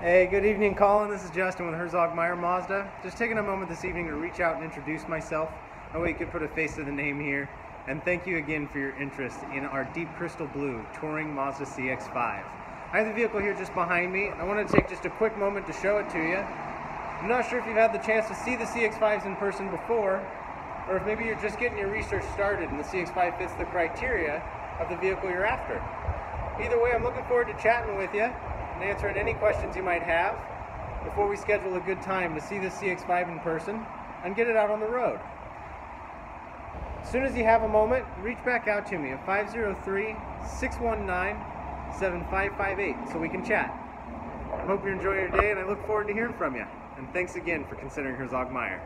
Hey, good evening, Colin. This is Justin with Herzog Meier Mazda. Just taking a moment this evening to reach out and introduce myself. That way you could put a face to the name here. And thank you again for your interest in our Deep Crystal Blue Touring Mazda CX-5. I have the vehicle here just behind me. I want to take just a quick moment to show it to you. I'm not sure if you've had the chance to see the CX-5s in person before, or if maybe you're just getting your research started and the CX-5 fits the criteria of the vehicle you're after. Either way, I'm looking forward to chatting with you and answering any questions you might have before we schedule a good time to see the CX-5 in person and get it out on the road. As soon as you have a moment, reach back out to me at 503-619-7558 so we can chat. I hope you enjoy your day and I look forward to hearing from you. And thanks again for considering Herzog Meier.